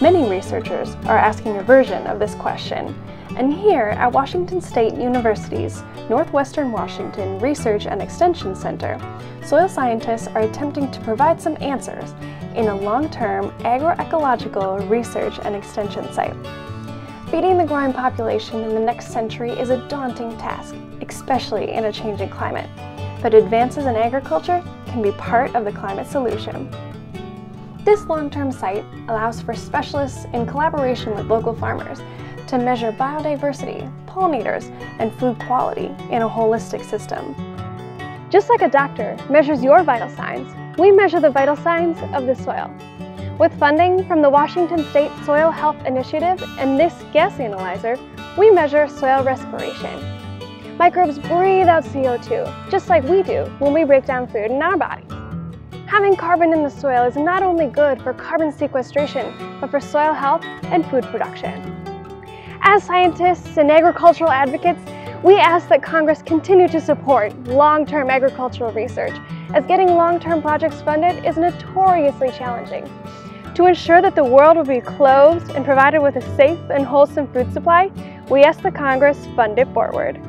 Many researchers are asking a version of this question, and here at Washington State University's Northwestern Washington Research and Extension Center, soil scientists are attempting to provide some answers in a long-term agroecological research and extension site. Feeding the growing population in the next century is a daunting task, especially in a changing climate, but advances in agriculture can be part of the climate solution. This long-term site allows for specialists in collaboration with local farmers to measure biodiversity, pollinators, and food quality in a holistic system. Just like a doctor measures your vital signs, we measure the vital signs of the soil. With funding from the Washington State Soil Health Initiative and this gas analyzer, we measure soil respiration. Microbes breathe out CO2, just like we do when we break down food in our bodies. Having carbon in the soil is not only good for carbon sequestration, but for soil health and food production. As scientists and agricultural advocates, we ask that Congress continue to support long-term agricultural research, as getting long-term projects funded is notoriously challenging. To ensure that the world will be clothed and provided with a safe and wholesome food supply, we ask that Congress fund it forward.